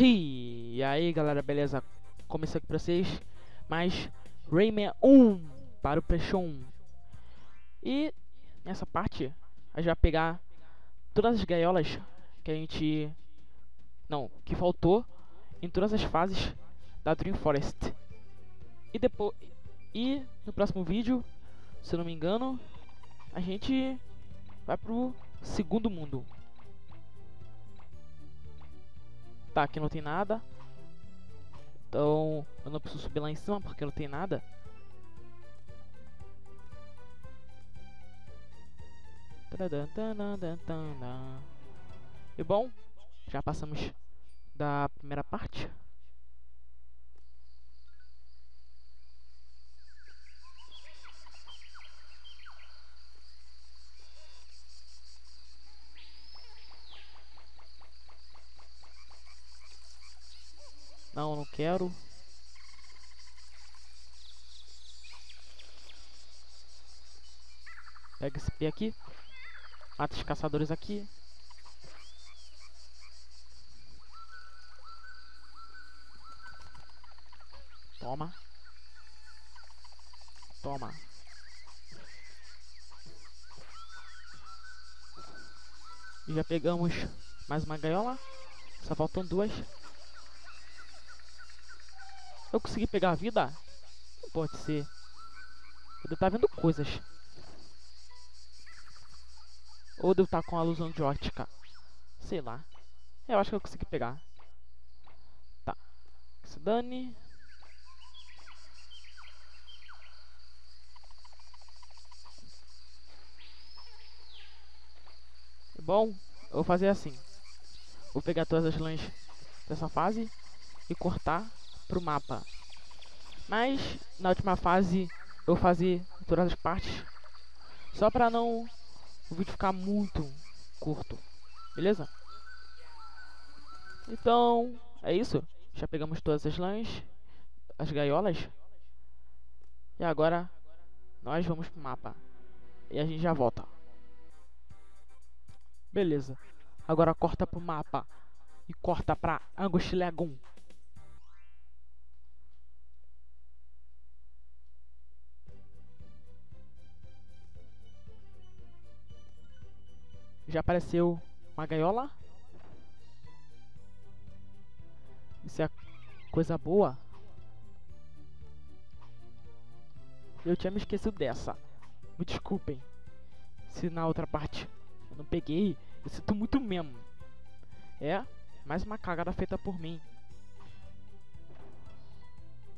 E aí galera, beleza? Começando aqui pra vocês mais Rayman 1 para o Playstation 1 E nessa parte a gente vai pegar todas as gaiolas que a gente... Não, que faltou em todas as fases da Dream Forest. E depois... E no próximo vídeo, se eu não me engano, a gente vai pro segundo mundo Tá, aqui não tem nada. Então, eu não preciso subir lá em cima porque não tem nada. E bom, já passamos da primeira parte. Quero. Pega esse P aqui. Mata os caçadores aqui. Toma. Toma. E já pegamos mais uma gaiola. Só faltam duas. Eu consegui pegar a vida? Não pode ser. Eu devo estar vendo coisas. Ou devo estar com a ilusão de ótica. Sei lá. Eu acho que eu consegui pegar. Tá. Se dane. Bom, eu vou fazer assim. Vou pegar todas as lãs dessa fase e cortar pro mapa. Mas na última fase eu vou fazer todas as partes. Só para não o vídeo ficar muito curto. Beleza? Então, é isso. Já pegamos todas as lãs, as gaiolas. E agora nós vamos pro mapa. E a gente já volta. Beleza. Agora corta pro mapa. E corta pra Angus Já apareceu uma gaiola. Isso é coisa boa. Eu tinha me esquecido dessa. Me desculpem. Se na outra parte eu não peguei, eu sinto muito mesmo. É, mais uma cagada feita por mim.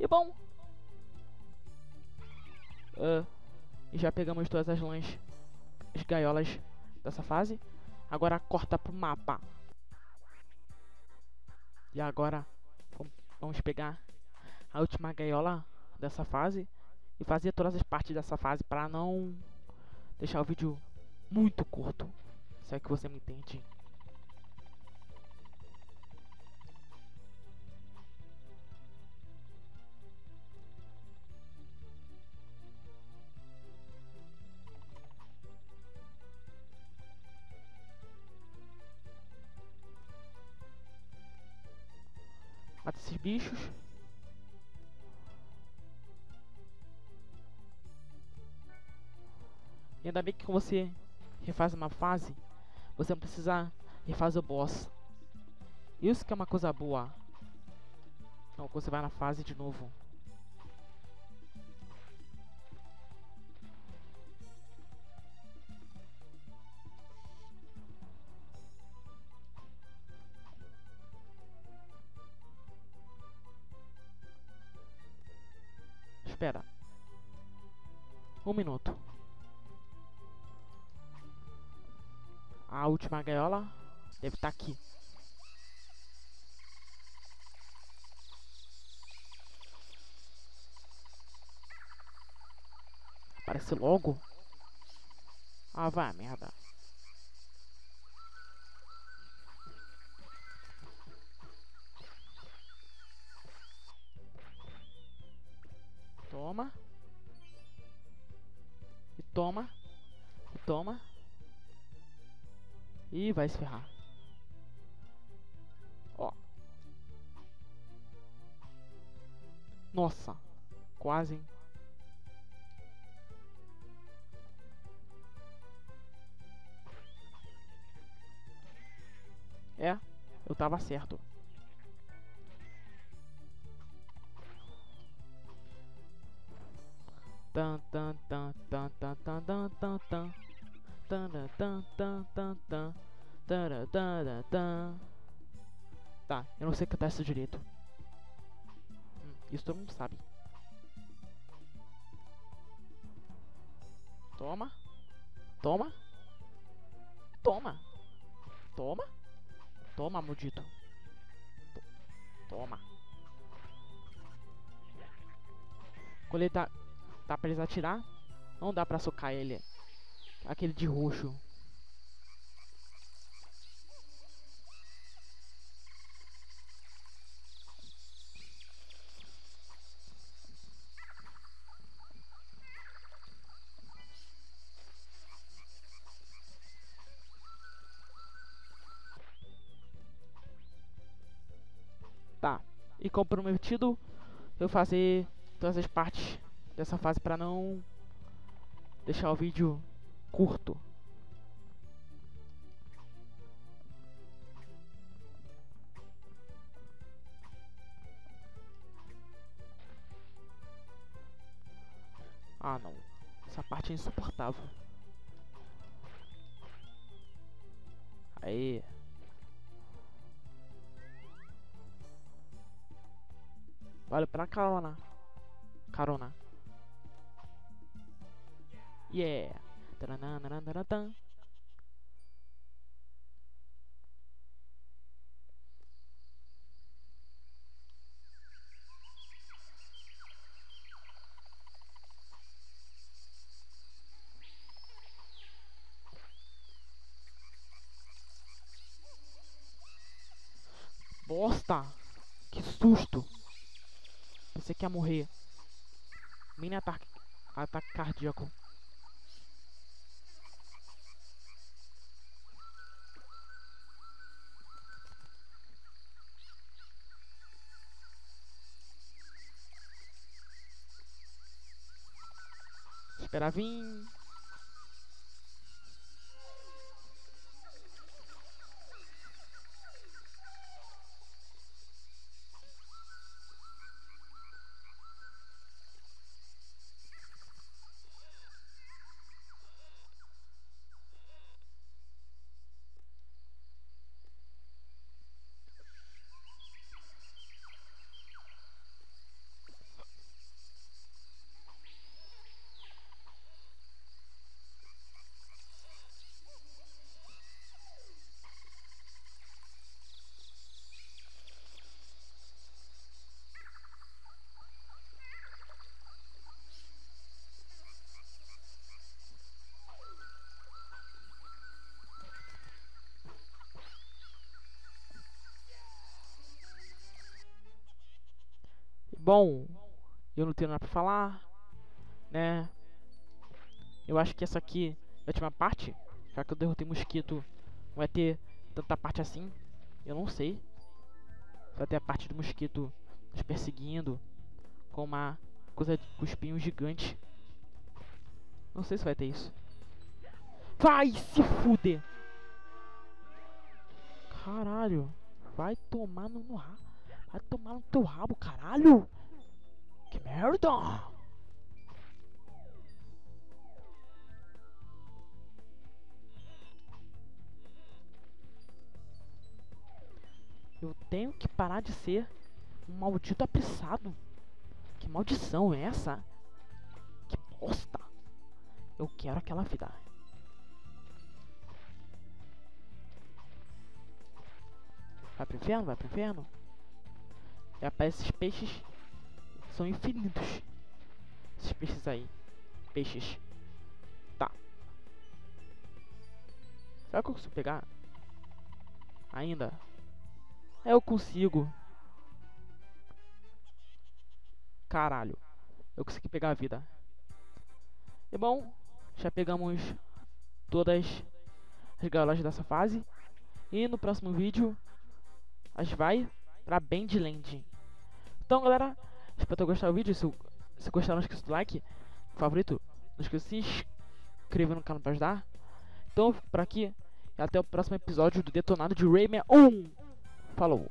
E bom. Uh, já pegamos todas as lãs, as gaiolas dessa fase. Agora corta pro mapa. E agora vamos pegar a última gaiola dessa fase e fazer todas as partes dessa fase para não deixar o vídeo muito curto. Se é que você me entende. Mata esses bichos. E ainda bem que quando você refaz uma fase, você não precisa refazer o boss. Isso que é uma coisa boa. Então você vai na fase de novo. Espera. Um minuto. A última gaiola deve estar tá aqui. Aparece logo. Ah, vai, merda. toma. E toma. E toma. E vai se ferrar. Ó. Nossa. Quase, hein? É, eu tava certo. Tan tan tan tan tan tan tan tan tan tan tan tan tan Tá, eu não sei cantar isso direito. Hum, isso todo mundo sabe. Toma. Toma. Toma. Toma. Toma, maldito. Toma. Ele tá, pra eles atirar, não dá pra socar ele. Aquele de roxo. Tá. E comprometido eu fazer todas as partes dessa fase para não deixar o vídeo curto. Ah não, essa parte é insuportável. Aí. Vale pra carona. Carona. Yeah. Bosta! Que susto! Pensei que ia morrer. Mini ataque, ataque cardíaco. Saravim. Bom, eu não tenho nada pra falar, né? Eu acho que essa aqui é a última parte, já que eu derrotei mosquito, não vai ter tanta parte assim. Eu não sei. Vai ter a parte do mosquito nos perseguindo com uma coisa com espinho gigante. Não sei se vai ter isso. Vai se fuder! Caralho, vai tomar no, no. Vai tomar no teu rabo, caralho! Que merda! Eu tenho que parar de ser um maldito apressado. Que maldição é essa? Que bosta! Eu quero aquela vida. Vai pro inferno? Vai pro inferno? E aparece esses peixes. São infinitos. Esses peixes aí. Peixes. Tá. Será que eu consigo pegar? Ainda? É, eu consigo. Caralho. Eu consegui pegar a vida. E bom, já pegamos todas as gaiolas dessa fase. E no próximo vídeo, a gente vai pra Bandland. Então, galera, Espero ter gostado do vídeo. Se, se gostar, não esqueça do like. Favorito. Não esqueça de se inscrever no canal para ajudar. Então, por aqui. E até o próximo episódio do Detonado de Rayman 1. Falou.